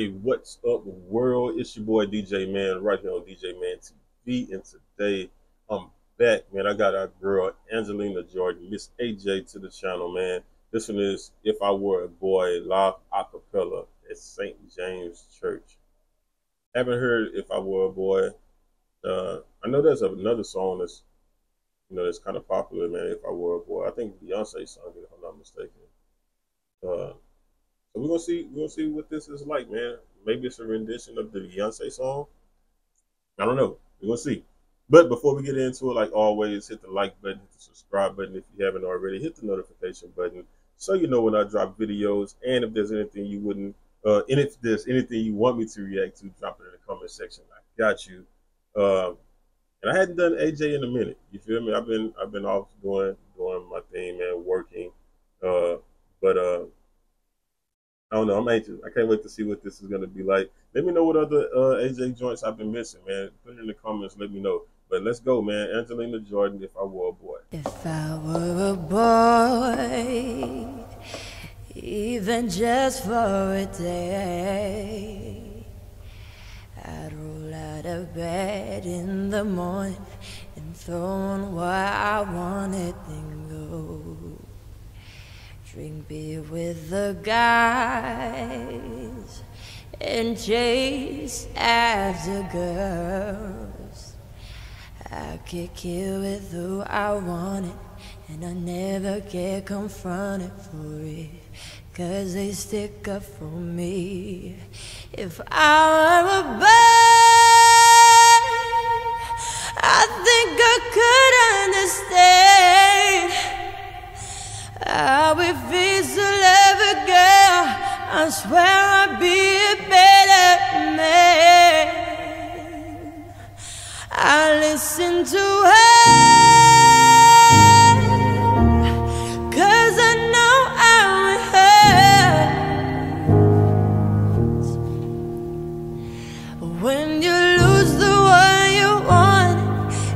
Hey, what's up, world? It's your boy DJ Mann right here on DJ Mann TV, and today I'm back, man. I got our girl Angelina Jordan, Miss AJ, to the channel, man. This one is "If I Were a Boy" live acapella at St. James Church. Haven't heard "If I Were a Boy." Uh, I know there's another song that's you know that's kind of popular, man. "If I Were a Boy," I think Beyonce sung it, if I'm not mistaken. Uh, we're gonna see we're gonna see what this is like, man. Maybe it's a rendition of the Beyonce song. I don't know. We're gonna see. But before we get into it, like always, hit the like button, hit the subscribe button if you haven't already, hit the notification button so you know when I drop videos. And if there's anything you wouldn't uh and if there's anything you want me to react to, drop it in the comment section. I got you. Um and I hadn't done AJ in a minute. You feel me? I've been I've been off doing doing my thing, man, working. Uh but uh I don't know. I'm anxious. I can't wait to see what this is gonna be like. Let me know what other uh, AJ joints I've been missing, man. Put it in the comments. Let me know. But let's go, man. Angelina Jordan, if I were a boy. If I were a boy, even just for a day, I'd roll out of bed in the morning and throw on what I wanted, then go. Drink beer with the guys and chase after girls. I get killed with who I wanted, and I never get confronted for it. Cause they stick up for me. If I were a bird, swear I'd be a better man. I listen to her. Cause I know how it hurts. When you lose the one you want,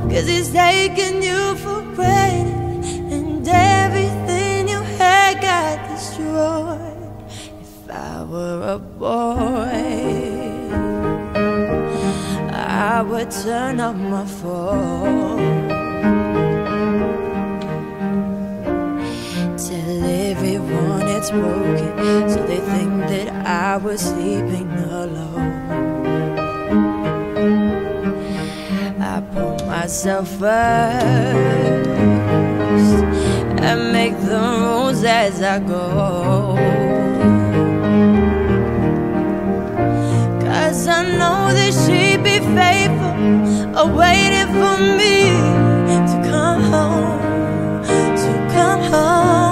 cause it's taking you for granted. And everything you had got destroyed. I were a boy. I would turn off my phone. Tell everyone it's broken, so they think that I was sleeping alone. I put myself first and make the rules as I go. I know that she'd be faithful, or waiting for me to come home, to come home.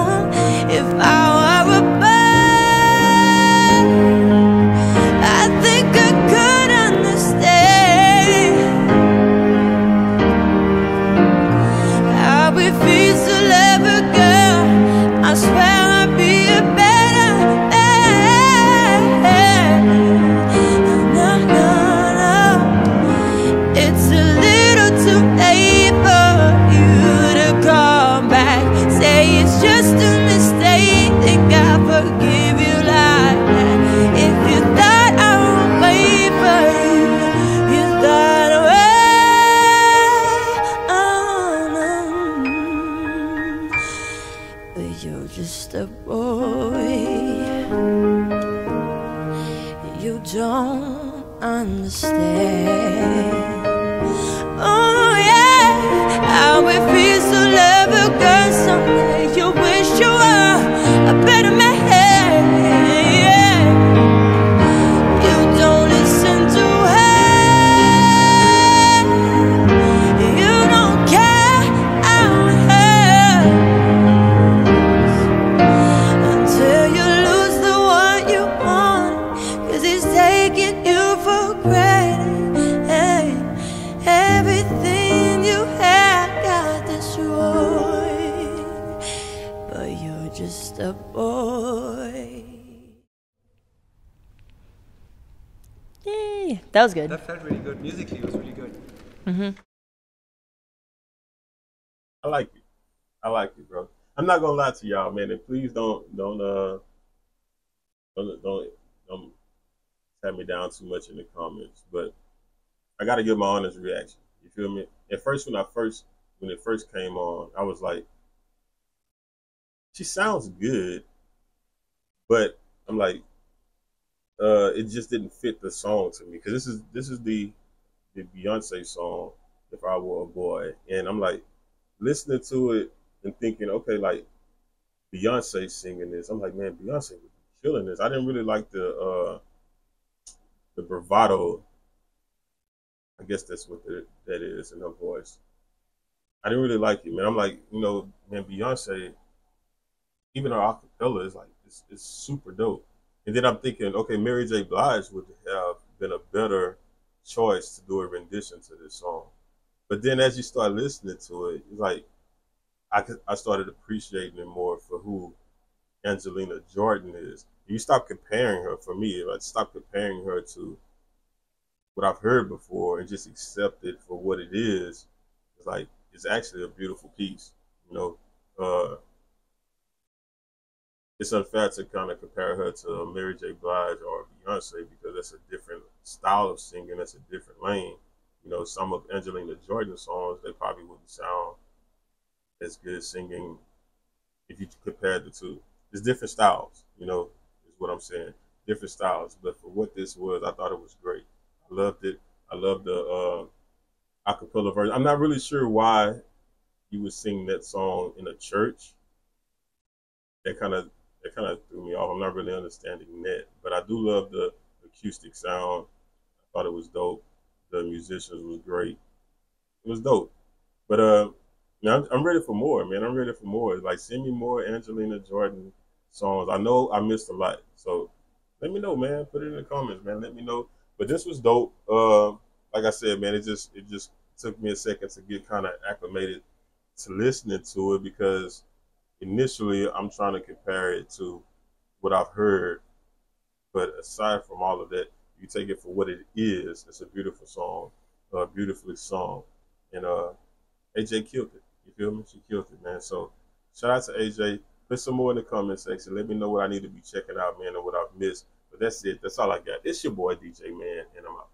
You're just a boy. You don't understand. Oh yeah, how it feels to love a girl someday. Just a boy. Yay! That was good. That felt really good. Musically, it was really good. Mm-hmm. I like it. I like it, bro. I'm not gonna lie to y'all, man. And please don't don't uh don't don't, don't pat me down too much in the comments. But I got to give my honest reaction. You feel me? At first, when I first when it first came on, I was like, she sounds good, but I'm like, uh, it just didn't fit the song to me because this is this is the the Beyonce song, "If I Were a Boy," and I'm like listening to it and thinking, okay, like Beyonce singing this. I'm like, man, Beyonce killing this. I didn't really like the uh, the bravado. I guess that's what the, that is in her voice. I didn't really like it, man. I'm like, you know, man, Beyonce, even her acapella is like, it's, it's super dope. And then I'm thinking, okay, Mary J. Blige would have been a better choice to do a rendition to this song. But then as you start listening to it, it's like I, I started appreciating it more for who Angelina Jordan is. You stop comparing her for me. I stop comparing her to what I've heard before and just accept it for what it is. It's like it's actually a beautiful piece. You know, uh, it's unfair to kind of compare her to Mary J. Blige or Beyonce because that's a different style of singing. That's a different lane. You know, some of Angelina Jordan's songs they probably wouldn't sound as good singing if you compare the two. It's different styles. You know, is what I'm saying. Different styles, but for what this was, I thought it was great. I loved it. I loved the uh, acapella version. I'm not really sure why you would sing that song in a church. That kind of that kind of threw me off. I'm not really understanding that, but I do love the acoustic sound. I thought it was dope. The musicians was great. It was dope. But uh, I'm, I'm ready for more, man. I'm ready for more. Like send me more Angelina Jordan songs. I know I missed a lot, so let me know, man. Put it in the comments, man. Let me know. But this was dope. Uh, like I said, man, it just it just took me a second to get kind of acclimated to listening to it because initially I'm trying to compare it to what I've heard. But aside from all of that, you take it for what it is. It's a beautiful song, uh, beautifully sung, and uh, AJ killed it. You feel me? She killed it, man. So shout out to AJ. Put some more in the comment section. Let me know what I need to be checking out, man, and what I've missed. But that's it. That's all I got. It's your boy DJ, man, and I'm out.